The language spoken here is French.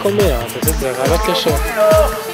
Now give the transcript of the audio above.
riesci a combinare, questo è la.